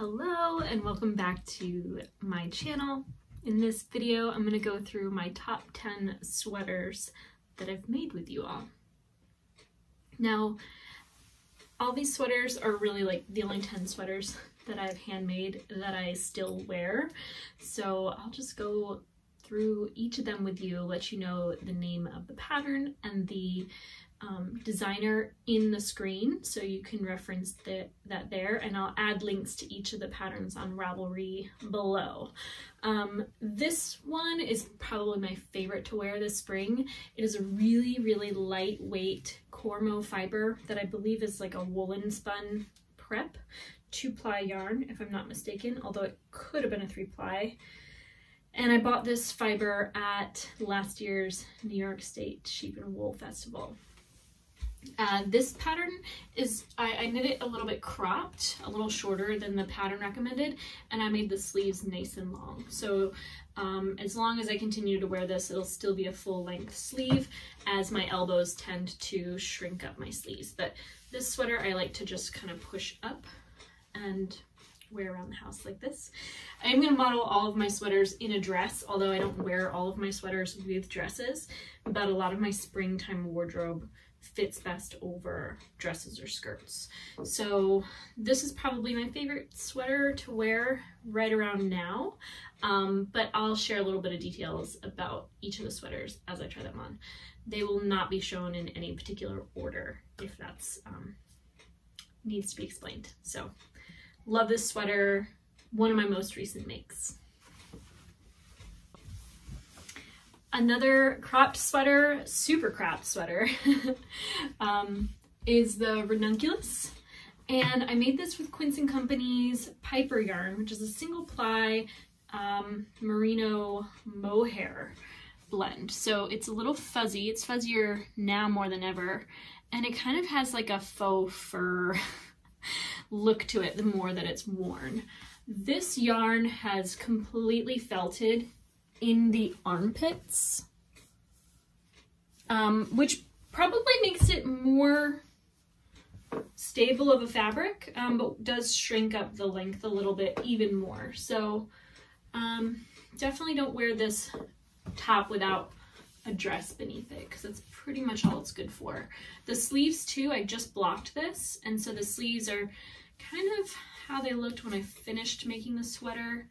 Hello and welcome back to my channel. In this video, I'm going to go through my top 10 sweaters that I've made with you all. Now, all these sweaters are really like the only 10 sweaters that I've handmade that I still wear. So I'll just go through each of them with you, let you know the name of the pattern and the um, designer in the screen so you can reference the, that there and I'll add links to each of the patterns on Ravelry below. Um, this one is probably my favorite to wear this spring. It is a really, really lightweight Cormo fiber that I believe is like a woolen spun prep, two ply yarn if I'm not mistaken, although it could have been a three ply. And I bought this fiber at last year's New York State Sheep and Wool Festival. Uh, this pattern is, I, I, knit it a little bit cropped, a little shorter than the pattern recommended, and I made the sleeves nice and long. So um, as long as I continue to wear this, it'll still be a full length sleeve as my elbows tend to shrink up my sleeves. But this sweater I like to just kind of push up and wear around the house like this. I'm going to model all of my sweaters in a dress, although I don't wear all of my sweaters with dresses, but a lot of my springtime wardrobe fits best over dresses or skirts. So this is probably my favorite sweater to wear right around now, um, but I'll share a little bit of details about each of the sweaters as I try them on. They will not be shown in any particular order if that's um, needs to be explained. So love this sweater, one of my most recent makes. Another cropped sweater, super cropped sweater, um, is the Ranunculus. And I made this with Quince & Company's Piper yarn, which is a single ply um, merino mohair blend. So it's a little fuzzy. It's fuzzier now more than ever. And it kind of has like a faux fur look to it the more that it's worn. This yarn has completely felted in the armpits, um, which probably makes it more stable of a fabric, um, but does shrink up the length a little bit even more. So um, definitely don't wear this top without a dress beneath it because that's pretty much all it's good for. The sleeves too, I just blocked this and so the sleeves are kind of how they looked when I finished making the sweater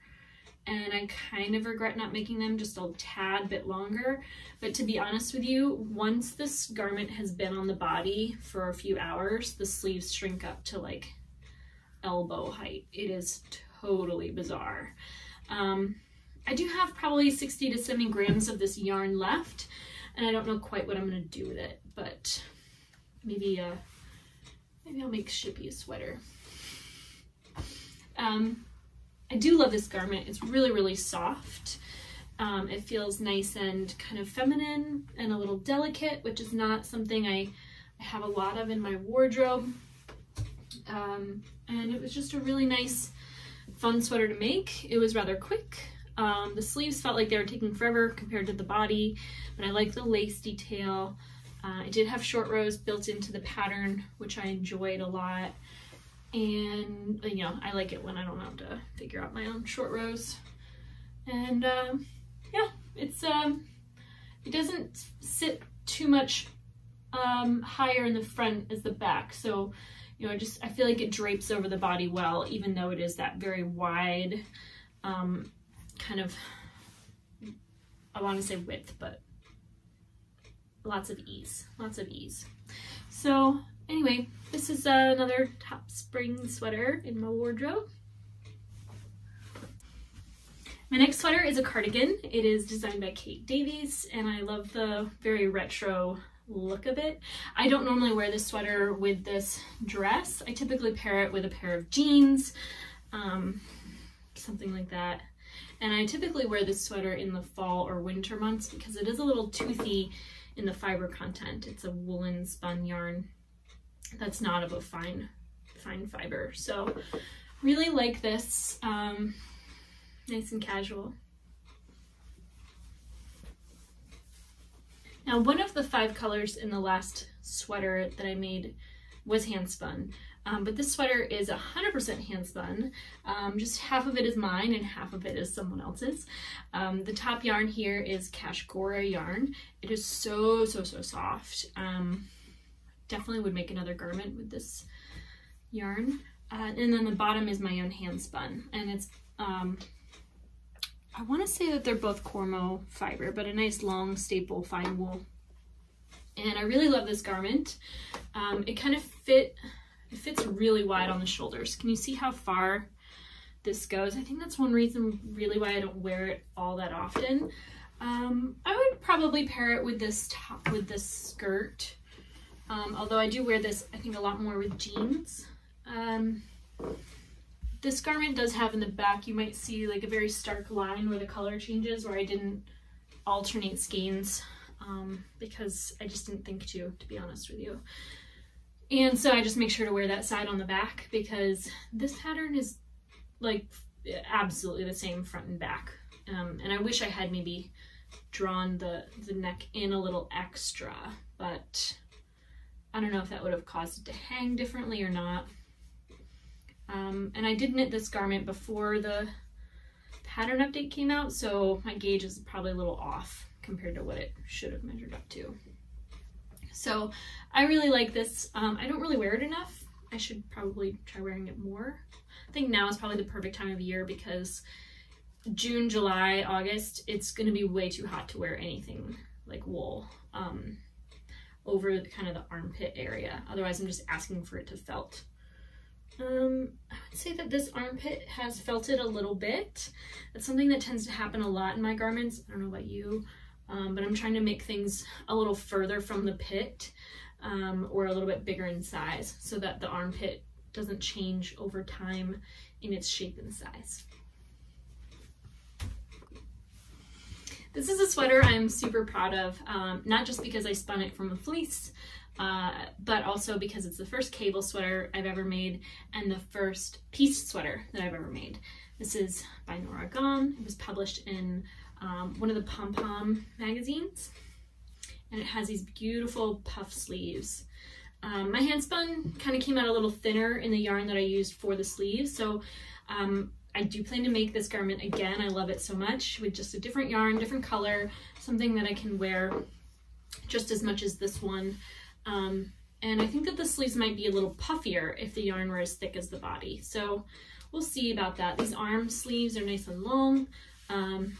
and I kind of regret not making them just a tad bit longer. But to be honest with you, once this garment has been on the body for a few hours, the sleeves shrink up to like elbow height. It is totally bizarre. Um, I do have probably 60 to 70 grams of this yarn left, and I don't know quite what I'm going to do with it, but maybe, uh, maybe I'll make Shippy a sweater. Um, I do love this garment. It's really, really soft. Um, it feels nice and kind of feminine and a little delicate, which is not something I, I have a lot of in my wardrobe. Um, and it was just a really nice, fun sweater to make. It was rather quick. Um, the sleeves felt like they were taking forever compared to the body, but I like the lace detail. Uh, I did have short rows built into the pattern, which I enjoyed a lot and you know I like it when I don't have to figure out my own short rows. And um, yeah it's um it doesn't sit too much um, higher in the front as the back. So you know just I feel like it drapes over the body well even though it is that very wide um, kind of I want to say width but lots of ease lots of ease. So Anyway, this is uh, another top spring sweater in my wardrobe. My next sweater is a cardigan. It is designed by Kate Davies and I love the very retro look of it. I don't normally wear this sweater with this dress. I typically pair it with a pair of jeans, um, something like that. And I typically wear this sweater in the fall or winter months because it is a little toothy in the fiber content. It's a woolen spun yarn that's not of a fine, fine fiber. So really like this, um, nice and casual. Now, one of the five colors in the last sweater that I made was hand spun. Um, but this sweater is 100% hand spun. Um, just half of it is mine and half of it is someone else's. Um, the top yarn here is Kashgora yarn. It is so, so, so soft. Um, definitely would make another garment with this yarn. Uh, and then the bottom is my own hand spun. And it's, um, I want to say that they're both Cormo fiber, but a nice long staple fine wool. And I really love this garment. Um, it kind of fit it fits really wide on the shoulders. Can you see how far this goes? I think that's one reason really why I don't wear it all that often. Um, I would probably pair it with this top, with this skirt. Um, although I do wear this, I think, a lot more with jeans. Um, this garment does have in the back, you might see like a very stark line where the color changes, where I didn't alternate skeins um, because I just didn't think to, to be honest with you. And so I just make sure to wear that side on the back because this pattern is like absolutely the same front and back. Um, and I wish I had maybe drawn the, the neck in a little extra, but I don't know if that would have caused it to hang differently or not. Um, and I did knit this garment before the pattern update came out, so my gauge is probably a little off compared to what it should have measured up to. So I really like this. Um, I don't really wear it enough. I should probably try wearing it more. I think now is probably the perfect time of year because June, July, August, it's going to be way too hot to wear anything like wool um, over the, kind of the armpit area. Otherwise, I'm just asking for it to felt. Um, I would say that this armpit has felted a little bit. That's something that tends to happen a lot in my garments. I don't know about you, um, but I'm trying to make things a little further from the pit um, or a little bit bigger in size so that the armpit doesn't change over time in its shape and size. This is a sweater I'm super proud of, um, not just because I spun it from a fleece, uh, but also because it's the first cable sweater I've ever made and the first piece sweater that I've ever made. This is by Nora Gaughan. It was published in um, one of the Pom Pom magazines and it has these beautiful puff sleeves. Um, my hand spun kind of came out a little thinner in the yarn that I used for the sleeves, so um, I do plan to make this garment again. I love it so much with just a different yarn, different color, something that I can wear just as much as this one. Um, and I think that the sleeves might be a little puffier if the yarn were as thick as the body. So we'll see about that. These arm sleeves are nice and long. Um,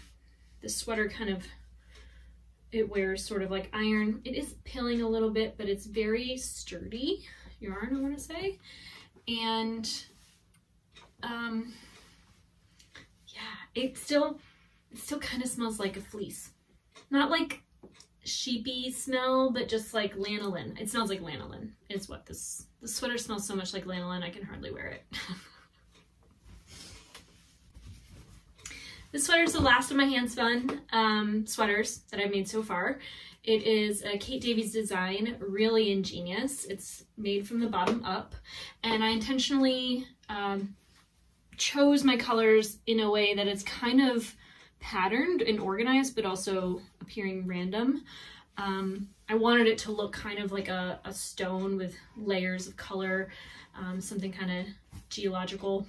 the sweater kind of it wears sort of like iron. It is pilling a little bit, but it's very sturdy yarn, I want to say. And um, it still, it still kind of smells like a fleece. Not like sheepy smell, but just like lanolin. It smells like lanolin is what this, the sweater smells so much like lanolin, I can hardly wear it. This sweater is the last of my hand spun um, sweaters that I've made so far. It is a Kate Davies design, really ingenious. It's made from the bottom up, and I intentionally um, chose my colors in a way that it's kind of patterned and organized, but also appearing random. Um, I wanted it to look kind of like a, a stone with layers of color, um, something kind of geological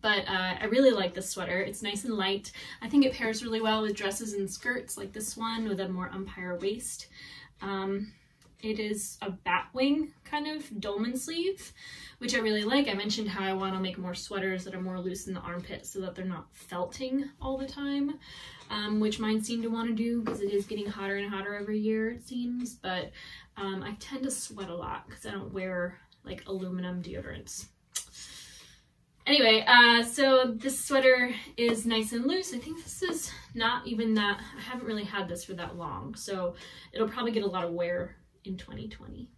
but uh, I really like this sweater. It's nice and light. I think it pairs really well with dresses and skirts like this one with a more empire waist. Um, it is a batwing kind of dolman sleeve, which I really like. I mentioned how I want to make more sweaters that are more loose in the armpit so that they're not felting all the time, um, which mine seem to want to do because it is getting hotter and hotter every year, it seems. But um, I tend to sweat a lot because I don't wear like aluminum deodorants. Anyway, uh, so this sweater is nice and loose. I think this is not even that, I haven't really had this for that long, so it'll probably get a lot of wear in 2020.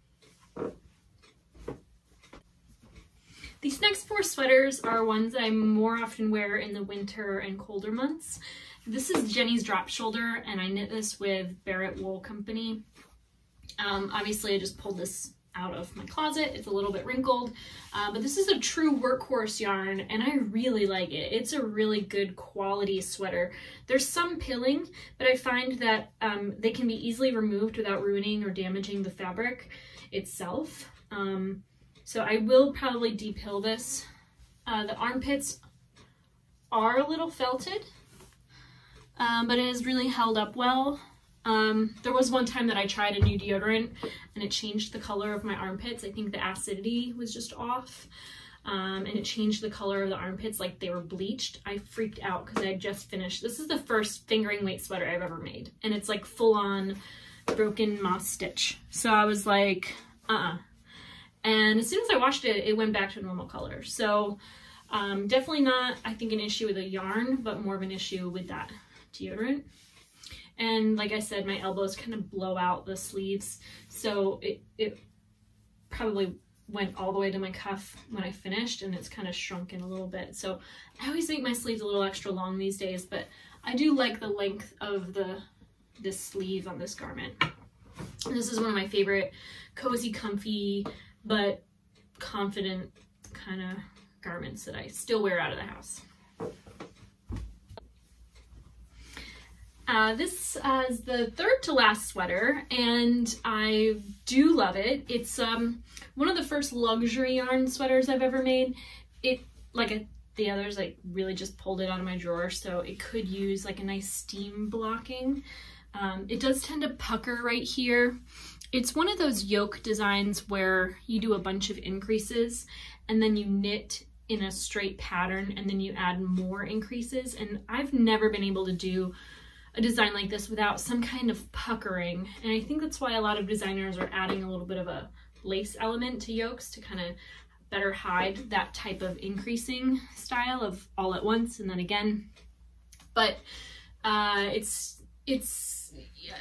These next four sweaters are ones I more often wear in the winter and colder months. This is Jenny's Drop Shoulder, and I knit this with Barrett Wool Company. Um, obviously, I just pulled this out of my closet. It's a little bit wrinkled, uh, but this is a true workhorse yarn and I really like it. It's a really good quality sweater. There's some pilling, but I find that um, they can be easily removed without ruining or damaging the fabric itself. Um, So I will probably deep heel this. Uh, the armpits are a little felted, um, but it has really held up well. Um, there was one time that I tried a new deodorant and it changed the color of my armpits. I think the acidity was just off. Um, and it changed the color of the armpits like they were bleached. I freaked out because I had just finished. This is the first fingering weight sweater I've ever made. And it's like full on broken moss stitch. So I was like, uh-uh. And as soon as I washed it, it went back to normal color. So um, definitely not, I think, an issue with the yarn, but more of an issue with that deodorant. And like I said, my elbows kind of blow out the sleeves. So it, it probably went all the way to my cuff when I finished and it's kind of shrunken a little bit. So I always make my sleeves a little extra long these days, but I do like the length of the this sleeve on this garment. This is one of my favorite cozy, comfy, but confident kind of garments that I still wear out of the house. Uh, this is the third to last sweater, and I do love it. It's um, one of the first luxury yarn sweaters I've ever made. It, like a, the others, I really just pulled it out of my drawer, so it could use like a nice steam blocking. Um, it does tend to pucker right here. It's one of those yoke designs where you do a bunch of increases and then you knit in a straight pattern and then you add more increases. And I've never been able to do a design like this without some kind of puckering. And I think that's why a lot of designers are adding a little bit of a lace element to yokes to kind of better hide that type of increasing style of all at once and then again. But uh, it's it's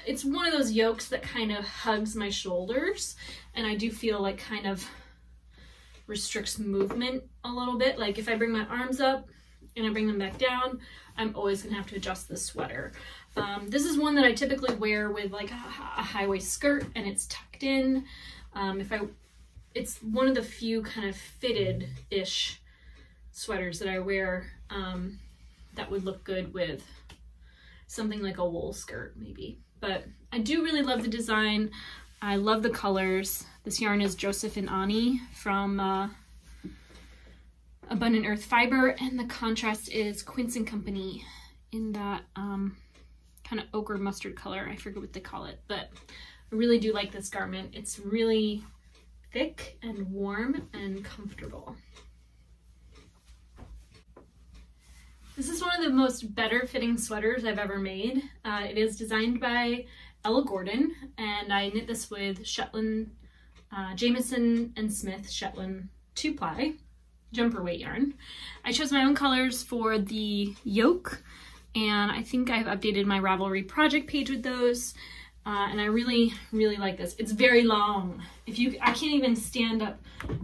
it's one of those yokes that kind of hugs my shoulders and I do feel like kind of restricts movement a little bit. Like if I bring my arms up and I bring them back down, I'm always gonna have to adjust the sweater. Um, this is one that I typically wear with like a, a high waist skirt and it's tucked in. Um, if I, it's one of the few kind of fitted-ish sweaters that I wear um, that would look good with something like a wool skirt maybe. But I do really love the design. I love the colors. This yarn is Joseph and Ani from uh, Abundant Earth Fiber, and the contrast is Quince Company in that um, kind of ochre mustard color. I forget what they call it, but I really do like this garment. It's really thick and warm and comfortable. This is one of the most better fitting sweaters I've ever made. Uh, it is designed by Ella Gordon, and I knit this with Shetland, uh, Jamieson and Smith Shetland 2-ply jumper weight yarn. I chose my own colors for the yoke and I think I've updated my Ravelry project page with those. Uh, and I really, really like this. It's very long. If you, I can't even stand up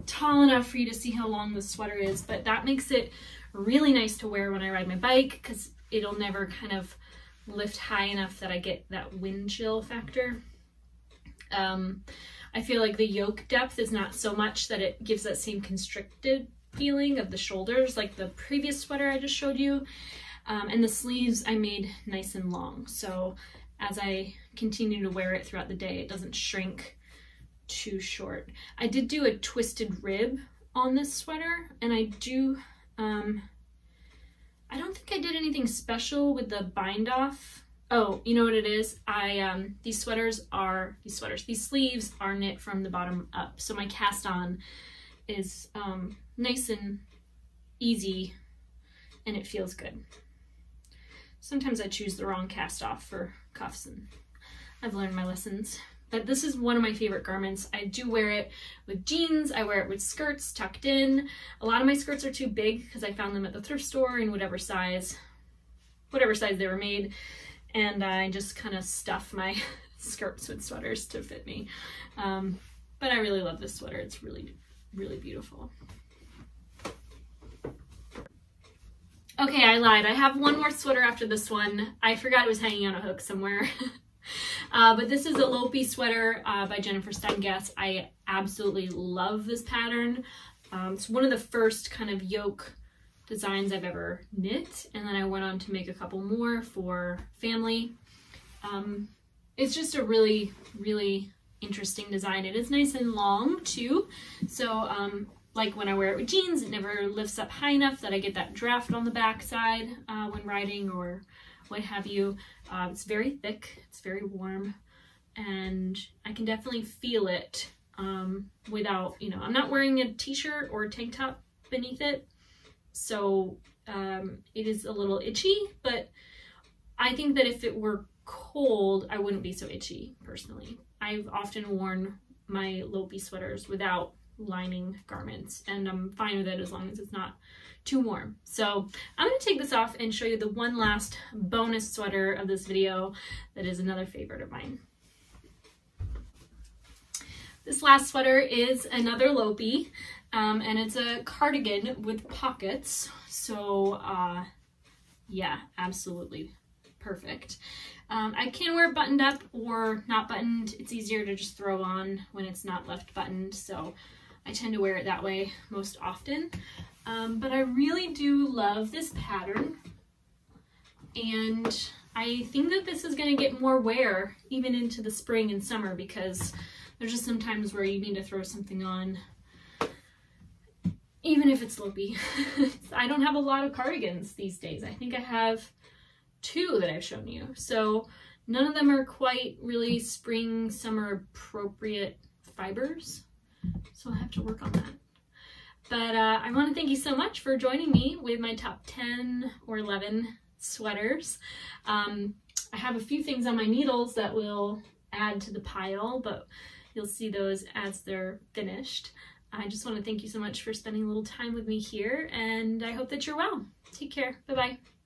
tall enough for you to see how long the sweater is, but that makes it really nice to wear when I ride my bike because it'll never kind of lift high enough that I get that wind chill factor. Um, I feel like the yoke depth is not so much that it gives that same constricted feeling of the shoulders like the previous sweater I just showed you. Um, and the sleeves I made nice and long. So as I continue to wear it throughout the day, it doesn't shrink too short. I did do a twisted rib on this sweater and I do, um, I don't think I did anything special with the bind off. Oh, you know what it is? I, um, these sweaters are, these sweaters, these sleeves are knit from the bottom up. So my cast on is, um, nice and easy and it feels good. Sometimes I choose the wrong cast off for cuffs and I've learned my lessons. But this is one of my favorite garments. I do wear it with jeans, I wear it with skirts tucked in. A lot of my skirts are too big because I found them at the thrift store in whatever size, whatever size they were made. And I just kind of stuff my skirts with sweaters to fit me. Um, but I really love this sweater. It's really, really beautiful. Okay, I lied. I have one more sweater after this one. I forgot it was hanging on a hook somewhere. uh, but this is a Lopi sweater uh, by Jennifer Steingass. I absolutely love this pattern. Um, it's one of the first kind of yoke designs I've ever knit. And then I went on to make a couple more for family. Um, it's just a really, really interesting design. It is nice and long too. So um, like when I wear it with jeans, it never lifts up high enough that I get that draft on the backside uh, when riding or what have you. Uh, it's very thick, it's very warm, and I can definitely feel it um, without, you know, I'm not wearing a t-shirt or a tank top beneath it, so um, it is a little itchy, but I think that if it were cold, I wouldn't be so itchy personally. I've often worn my Lopi sweaters without lining garments and I'm fine with it as long as it's not too warm. So I'm going to take this off and show you the one last bonus sweater of this video that is another favorite of mine. This last sweater is another Lopi um, and it's a cardigan with pockets. So uh, yeah, absolutely perfect. Um, I can wear buttoned up or not buttoned. It's easier to just throw on when it's not left buttoned. So I tend to wear it that way most often. Um, but I really do love this pattern. And I think that this is going to get more wear even into the spring and summer because there's just some times where you need to throw something on even if it's loopy. I don't have a lot of cardigans these days. I think I have two that I've shown you. So none of them are quite really spring, summer appropriate fibers. So I'll have to work on that. But uh, I want to thank you so much for joining me with my top 10 or 11 sweaters. Um, I have a few things on my needles that will add to the pile, but you'll see those as they're finished. I just want to thank you so much for spending a little time with me here, and I hope that you're well. Take care. Bye-bye.